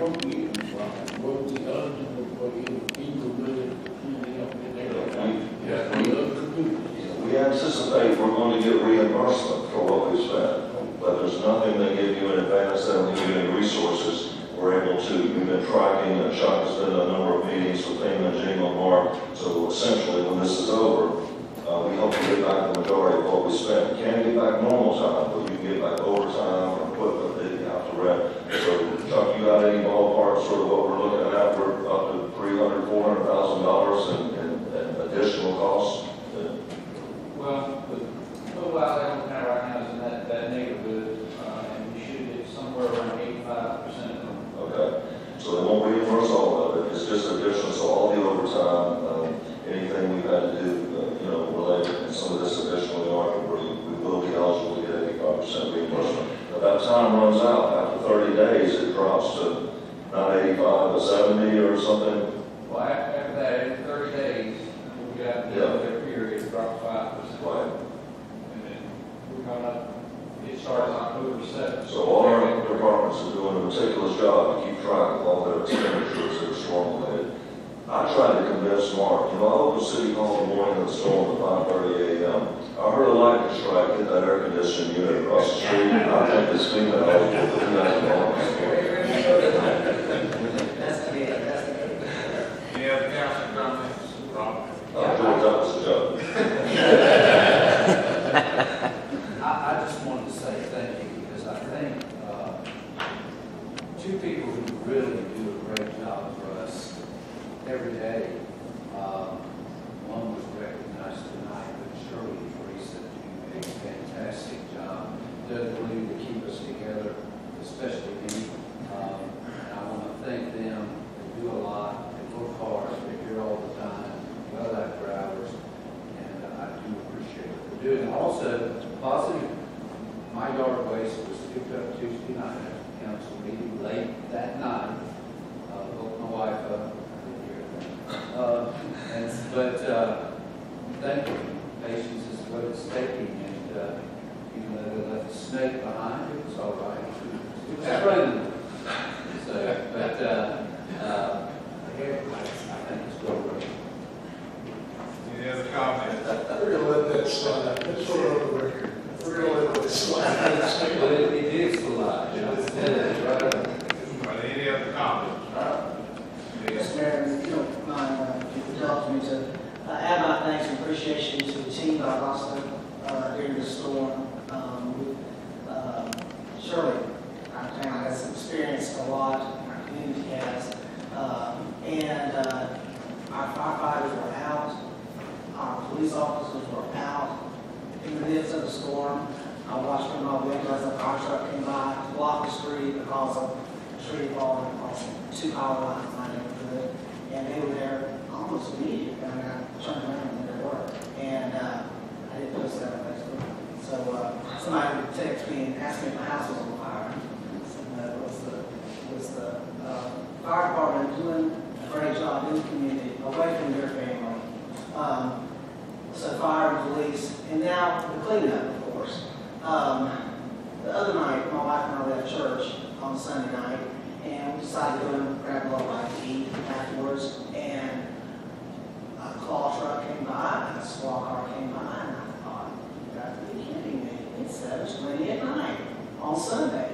we anticipate we're going to get reimbursement for what we spent, but there's nothing they give you in advance, they don't give you any resources. We're able to, we've been tracking, and Chuck has been a number of meetings with FEMA and Gene Lamar. So essentially, when this is over, uh, we hope to get back the majority of what we spent. Can't get back normal time, but you can get back overtime or equipment that you have to rent. So Chuck, you got sort of what we're looking at? We're up to three hundred, four hundred thousand dollars in, in in additional costs? Well, the total outlay the plant right now is in that, that neighborhood, uh, and we should get somewhere around eighty-five percent of them. Okay, so they won't reimburse all of it, it's just additional, so all the overtime, um, anything we've had to do, uh, you know, related, and some of this additional yard debris, we will be eligible to get eighty-five percent reimbursement. But that time runs out, after thirty days, it drops to not eighty-five, but seventy or something. Well, after, after that, every thirty days, we got the Yeah. other period, drop five percent. Right. And then we're going up, it starts October seventh. So all our departments are doing a meticulous job to keep track of all their expenditures that are storm related. I tried to convince Mark, you know, I opened City Hall in the morning of the storm at five thirty AM. I heard a lightning strike, hit that air conditioning unit across the street, and I think this female was with the That's the deal, that's the deal. Any other council comments? Rob? Uh, George, that was a joke. I, I just wanted to say thank you, because I think, uh, two people who really do a great job for us every day. Uh, One was recognized tonight, but Shirley Teresa, made a fantastic job. Does really to keep us together, especially me. Um, And I want to thank them, they do a lot, they work hard, they're here all the time, well after hours, and I do appreciate what they're doing. Also, positive, my yard waste was picked up Tuesday night the council meeting late that night. Uh, woke my wife up, I didn't hear a thing. Uh, and, but, uh, thank you, patience is what it's taking, and, uh, even though they left a snake behind, it was all right. It was friendly. So, but, uh, uh, I think it's well worth it. Any other comments? We're gonna let that slide, that's for the record. We're gonna let that slide. But it, it is slide, you know, it's, right. Are there any other comments? Mr. Mayor, if you don't mind, uh, if you could talk to me to uh, add my thanks and appreciation by Boston uh, during the storm. Um, we- um, Surely, our town has experienced a lot, our community has, um, and uh, our firefighters were out, our police officers were out in the midst of the storm. I watched from my window as a fire truck came by to block the street because of a tree falling across two power lines in my neighborhood. And they were there almost immediately, and I turned around and they were. And uh, I didn't post that on Facebook. So uh, somebody would text me and ask me if my house was on fire. And that was the, was the uh, fire department doing a great job in the community, away from their family. Um, so fire police, and now the cleanup, of course. Um, the other night, my wife and I left church on Sunday night, and we decided to go and grab a little bite to eat afterwards, and a claw truck came by, and a squad car came by, and I thought, you got to be kidding me, it's seven twenty at night on Sunday.